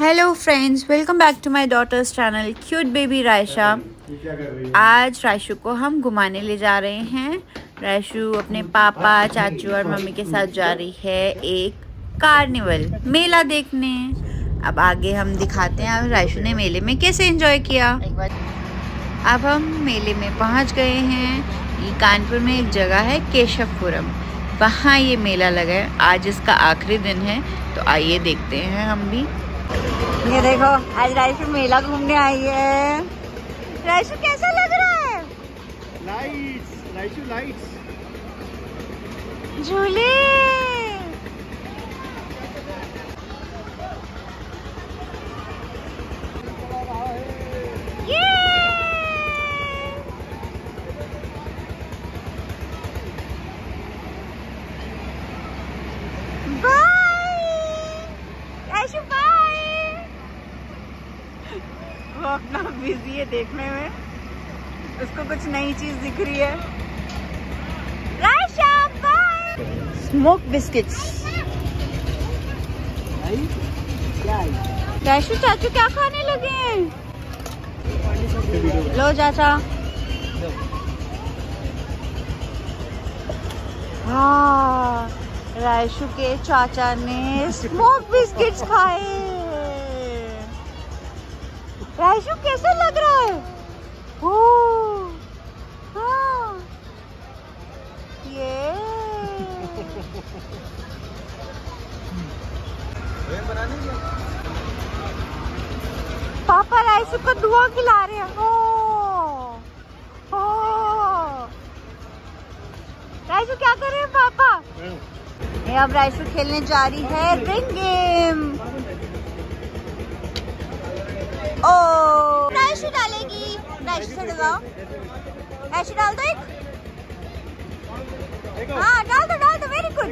Hello friends welcome back to my daughter's channel cute baby Raisha आज रायशु को हम घुमाने ले जा रहे हैं। रायशु अपने पापा चाचू और मम्मी के साथ जा रही है एक कार्निवल मेला देखने। अब आगे हम दिखाते हैं रायशु ने मेले में कैसे एंजॉय किया। अब हम मेले में पहुँच गए हैं। ये कानपुर में एक जगह है केशवपुरम। वहाँ ये मेला लगा है। आज इसका आखिरी दिन है तो आइए देखते हैं हम भी। ये देखो आज रायशु मेला घूमने आई है। रायशु कैसा लग रहा है? लाइट्स रायशु लाइट्स झूले। वो अपना बिज़ी है देखने में। उसको कुछ नई चीज़ दिख रही है। स्मोक बिस्किट्स कैशु चाचू क्या खाने लगे हैं? लो चाचा। हाँ रायशु के चाचा ने स्मोक बिस्किट्स खाए। रायशु कैसा लग रहा है? ओ, हाँ, ये। पापा रायशु को दुआ खिला रहे हैं। ओ, ओ, क्या कर रहे हैं पापा? ये अब रायशु खेलने जा रही है रिंग गेम रायशु डालेगी रायशु से डलवाओ रायशु डाल दो एक हाँ डाल दो डाल दो वेरी गुड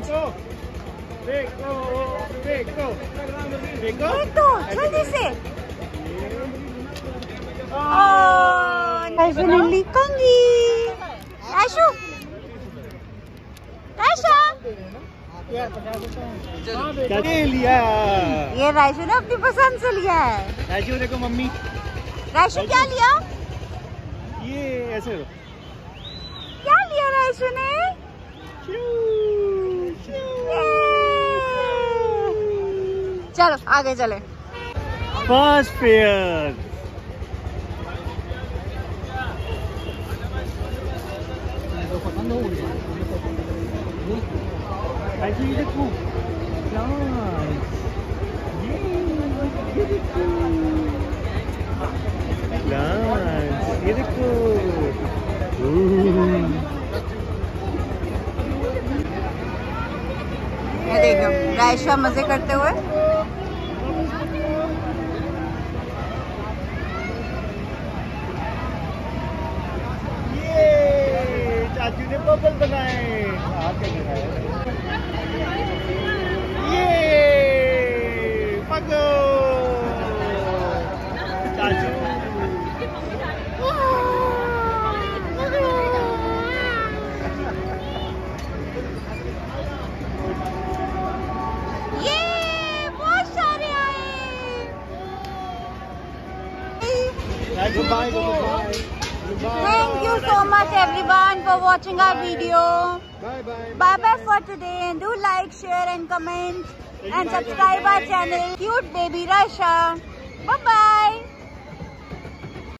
एक दो जल्दी से रायशु ने ली कंगी क्या लिया ये रायशु ने अपनी पसंद से लिया है रायशु देखो मम्मी रायशु क्या लिया ये ऐसे क्या लिया रायशु ने चलो आगे चले first fair Actually, you look cool. Nice. Beautiful. Nice. ये देखो रायशा मज़े करते हुए। ये चाचू ने बबल बनाए। आके बनाए Goodbye, goodbye. Thank you so much everyone for watching our video. Bye bye. Bye bye for today and do like, share and comment and subscribe our channel Cute Baby Rasha.